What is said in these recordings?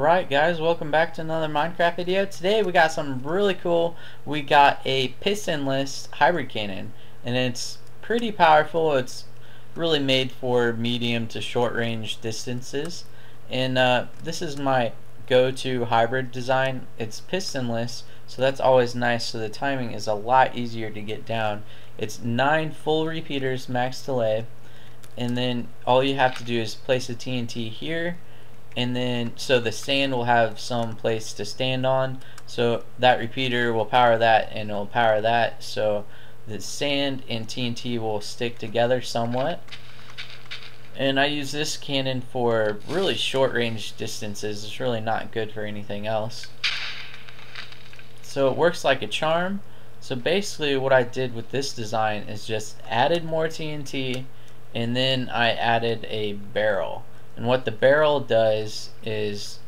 Alright guys, welcome back to another Minecraft video. Today we got something really cool. We got a pistonless hybrid cannon and it's pretty powerful. It's really made for medium to short range distances and uh, this is my go-to hybrid design. It's pistonless so that's always nice so the timing is a lot easier to get down. It's 9 full repeaters max delay and then all you have to do is place a TNT here and then so the sand will have some place to stand on. So that repeater will power that and it'll power that. So the sand and TNT will stick together somewhat. And I use this cannon for really short range distances. It's really not good for anything else. So it works like a charm. So basically what I did with this design is just added more TNT and then I added a barrel and what the barrel does is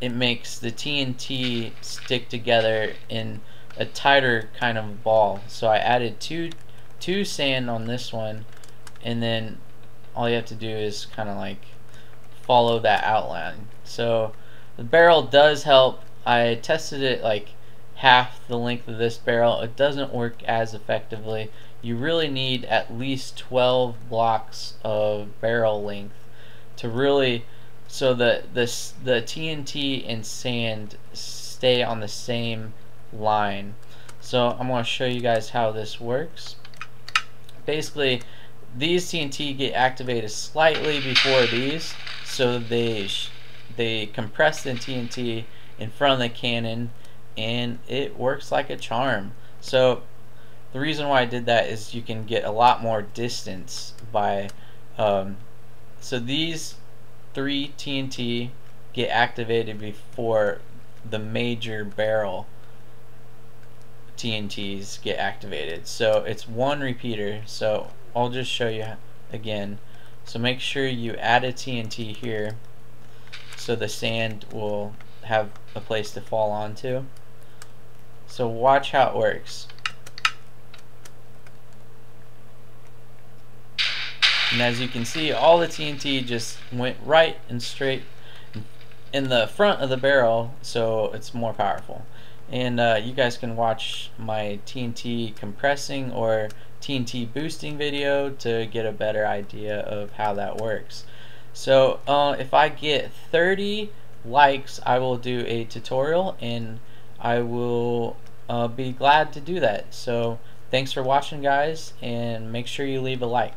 it makes the TNT stick together in a tighter kind of ball. So I added two two sand on this one and then all you have to do is kind of like follow that outline. So the barrel does help. I tested it like half the length of this barrel. It doesn't work as effectively. You really need at least 12 blocks of barrel length to really so the this the TNT and sand stay on the same line. So I'm going to show you guys how this works. Basically these TNT get activated slightly before these so they they compress the TNT in front of the cannon and it works like a charm. So the reason why I did that is you can get a lot more distance by um, so these three TNT get activated before the major barrel TNTs get activated. So it's one repeater. So I'll just show you again. So make sure you add a TNT here so the sand will have a place to fall onto. So watch how it works. And as you can see, all the TNT just went right and straight in the front of the barrel, so it's more powerful. And uh, you guys can watch my TNT compressing or TNT boosting video to get a better idea of how that works. So uh, if I get 30 likes, I will do a tutorial and I will uh, be glad to do that. So thanks for watching guys and make sure you leave a like.